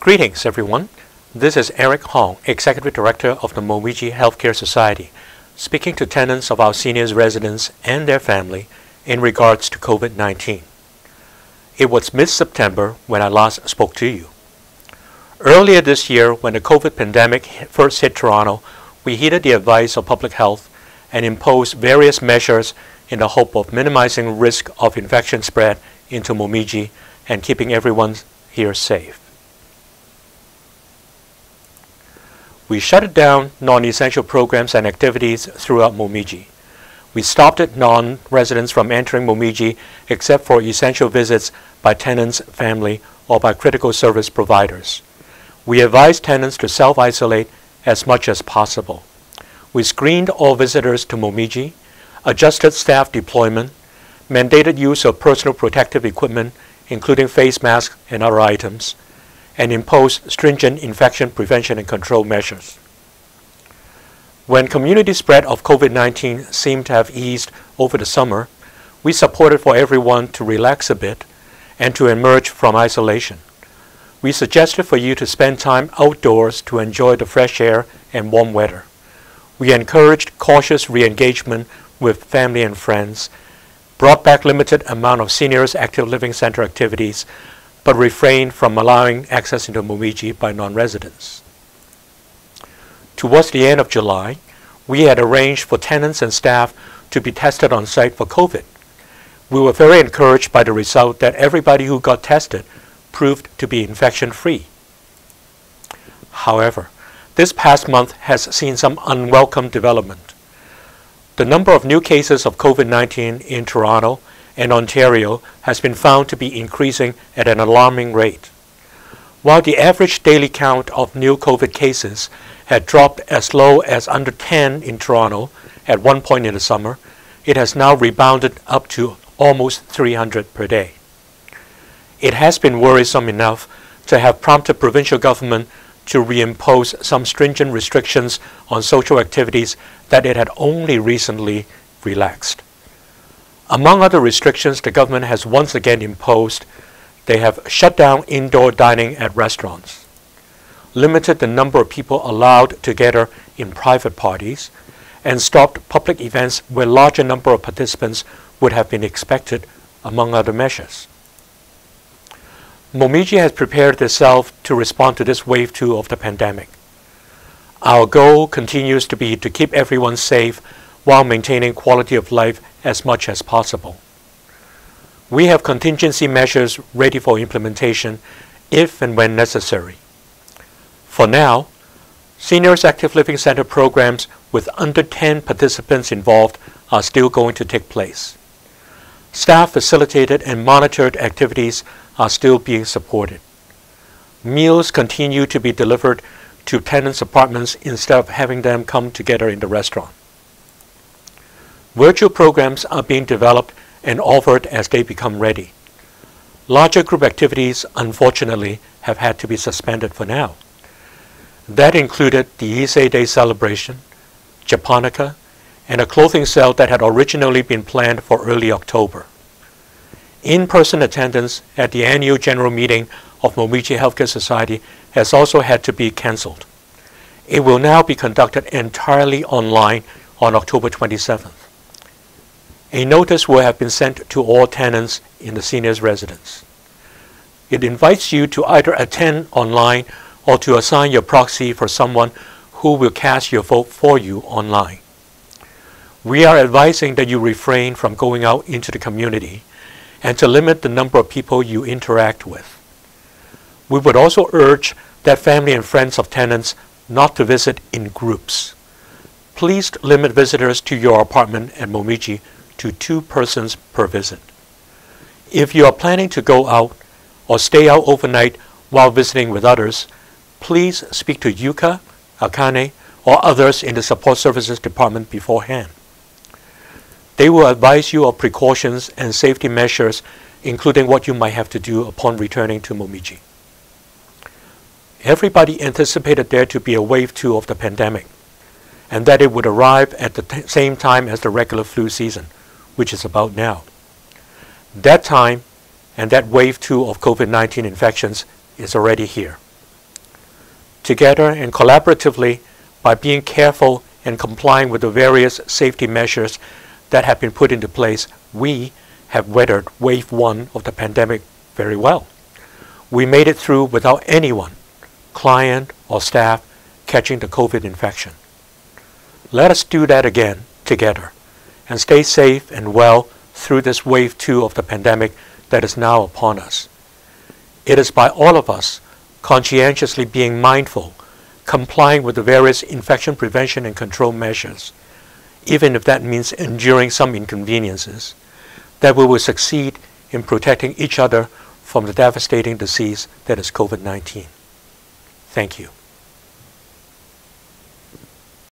Greetings, everyone. This is Eric Hong, Executive Director of the Momiji Healthcare Society, speaking to tenants of our seniors residents and their family in regards to COVID 19. It was mid September when I last spoke to you. Earlier this year, when the COVID pandemic first hit Toronto, we heeded the advice of public health and imposed various measures in the hope of minimizing risk of infection spread into Momiji and keeping everyone here safe. We shut down non-essential programs and activities throughout Momiji. We stopped non-residents from entering Momiji except for essential visits by tenants, family, or by critical service providers. We advised tenants to self-isolate as much as possible. We screened all visitors to Momiji, adjusted staff deployment, mandated use of personal protective equipment, including face masks and other items, and imposed stringent infection prevention and control measures. When community spread of COVID-19 seemed to have eased over the summer, we supported for everyone to relax a bit and to emerge from isolation. We suggested for you to spend time outdoors to enjoy the fresh air and warm weather. We encouraged cautious re-engagement with family and friends, brought back limited amount of seniors active living center activities, but refrained from allowing access into Momiji by non-residents. Towards the end of July, we had arranged for tenants and staff to be tested on site for COVID. We were very encouraged by the result that everybody who got tested proved to be infection free. However, this past month has seen some unwelcome development. The number of new cases of COVID-19 in Toronto and Ontario has been found to be increasing at an alarming rate. While the average daily count of new COVID cases had dropped as low as under 10 in Toronto at one point in the summer, it has now rebounded up to almost 300 per day. It has been worrisome enough to have prompted provincial government to reimpose some stringent restrictions on social activities that it had only recently relaxed. Among other restrictions the government has once again imposed, they have shut down indoor dining at restaurants, limited the number of people allowed to gather in private parties, and stopped public events where larger number of participants would have been expected, among other measures. Momiji has prepared itself to respond to this wave two of the pandemic. Our goal continues to be to keep everyone safe while maintaining quality of life as much as possible. We have contingency measures ready for implementation if and when necessary. For now, Seniors Active Living Center programs with under 10 participants involved are still going to take place. Staff facilitated and monitored activities are still being supported. Meals continue to be delivered to tenants' apartments instead of having them come together in the restaurant. Virtual programs are being developed and offered as they become ready. Larger group activities, unfortunately, have had to be suspended for now. That included the Issei Day celebration, Japonica, and a clothing sale that had originally been planned for early October. In-person attendance at the annual general meeting of Momiji Healthcare Society has also had to be cancelled. It will now be conducted entirely online on October 27th. A notice will have been sent to all tenants in the seniors residence. It invites you to either attend online or to assign your proxy for someone who will cast your vote for you online. We are advising that you refrain from going out into the community and to limit the number of people you interact with. We would also urge that family and friends of tenants not to visit in groups. Please limit visitors to your apartment at Momiji to two persons per visit. If you are planning to go out or stay out overnight while visiting with others, please speak to Yuka, Akane, or others in the support services department beforehand. They will advise you of precautions and safety measures, including what you might have to do upon returning to Momiji. Everybody anticipated there to be a wave two of the pandemic, and that it would arrive at the same time as the regular flu season, which is about now. That time and that wave two of COVID 19 infections is already here. Together and collaboratively, by being careful and complying with the various safety measures that have been put into place, we have weathered wave one of the pandemic very well. We made it through without anyone, client or staff, catching the COVID infection. Let us do that again together and stay safe and well through this wave two of the pandemic that is now upon us. It is by all of us conscientiously being mindful, complying with the various infection prevention and control measures, even if that means enduring some inconveniences, that we will succeed in protecting each other from the devastating disease that is COVID 19. Thank you.